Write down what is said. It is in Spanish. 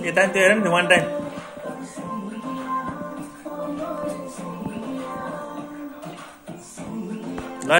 Kita tiran di mana?